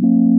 you